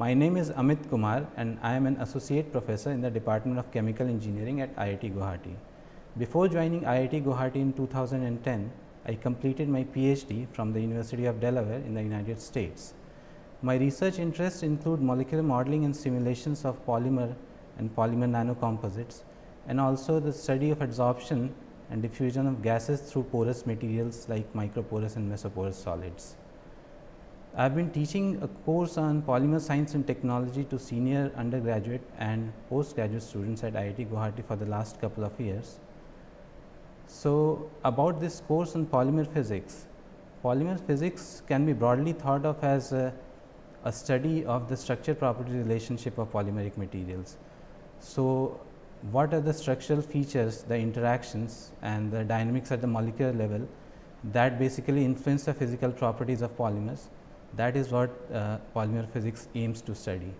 My name is Amit Kumar and I am an associate professor in the Department of Chemical Engineering at IIT Guwahati. Before joining IIT Guwahati in 2010, I completed my PhD from the University of Delaware in the United States. My research interests include molecular modeling and simulations of polymer and polymer nanocomposites and also the study of adsorption and diffusion of gases through porous materials like microporous and mesoporous solids. I have been teaching a course on polymer science and technology to senior undergraduate and postgraduate students at IIT Guwahati for the last couple of years. So, about this course on polymer physics, polymer physics can be broadly thought of as a, a study of the structure property relationship of polymeric materials. So, what are the structural features, the interactions and the dynamics at the molecular level that basically influence the physical properties of polymers. That is what uh, polymer physics aims to study.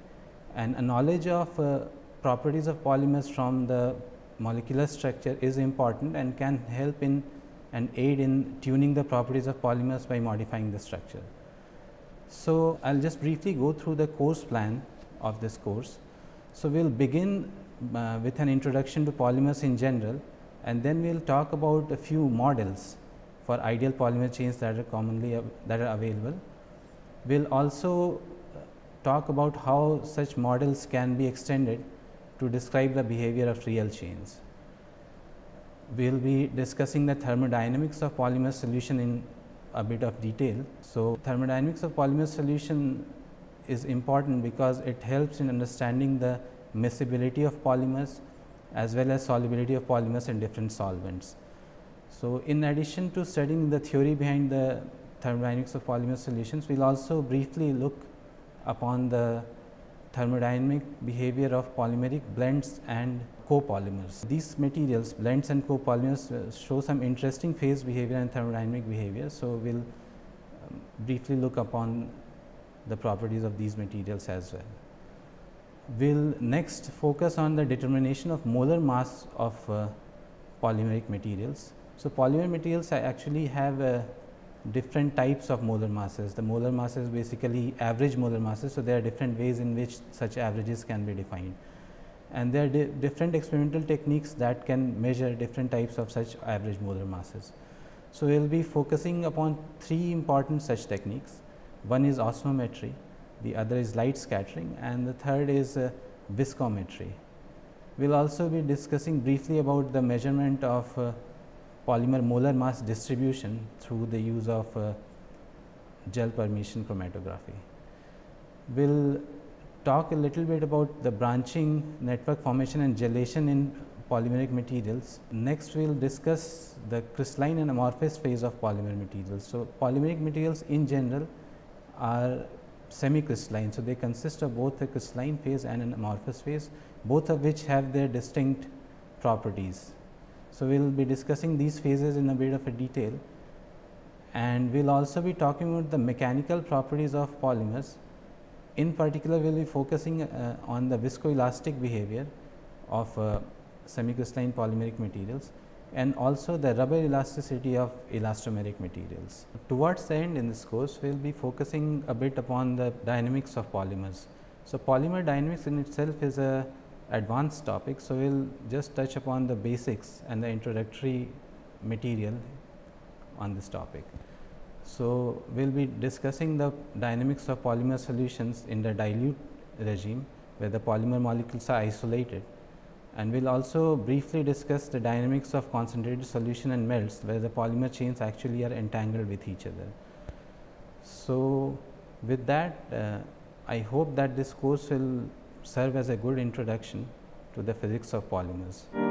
And a knowledge of uh, properties of polymers from the molecular structure is important and can help in and aid in tuning the properties of polymers by modifying the structure. So, I will just briefly go through the course plan of this course. So, we will begin uh, with an introduction to polymers in general and then we will talk about a few models for ideal polymer chains that are commonly that are available. We will also uh, talk about how such models can be extended to describe the behavior of real chains. We will be discussing the thermodynamics of polymer solution in a bit of detail. So, thermodynamics of polymer solution is important because it helps in understanding the miscibility of polymers as well as solubility of polymers in different solvents. So, in addition to studying the theory behind the thermodynamics of polymer solutions, we will also briefly look upon the thermodynamic behavior of polymeric blends and copolymers. These materials blends and copolymers uh, show some interesting phase behavior and thermodynamic behavior. So, we will um, briefly look upon the properties of these materials as well We will next focus on the determination of molar mass of uh, polymeric materials. So, polymer materials actually have uh, different types of molar masses. The molar mass is basically average molar masses. So, there are different ways in which such averages can be defined and there are di different experimental techniques that can measure different types of such average molar masses. So, we will be focusing upon three important such techniques. One is osmometry, the other is light scattering and the third is uh, viscometry. We will also be discussing briefly about the measurement of uh, polymer molar mass distribution through the use of uh, gel permeation chromatography. We will talk a little bit about the branching network formation and gelation in polymeric materials. Next, we will discuss the crystalline and amorphous phase of polymer materials. So, polymeric materials in general are semi-crystalline. So, they consist of both a crystalline phase and an amorphous phase, both of which have their distinct properties. So, we will be discussing these phases in a bit of a detail and we will also be talking about the mechanical properties of polymers. In particular, we will be focusing uh, on the viscoelastic behavior of uh, semi-crystalline polymeric materials and also the rubber elasticity of elastomeric materials. Towards the end in this course, we will be focusing a bit upon the dynamics of polymers. So, polymer dynamics in itself is a advanced topic. So, we will just touch upon the basics and the introductory material on this topic. So, we will be discussing the dynamics of polymer solutions in the dilute regime where the polymer molecules are isolated and we will also briefly discuss the dynamics of concentrated solution and melts where the polymer chains actually are entangled with each other. So, with that uh, I hope that this course will serve as a good introduction to the physics of polymers.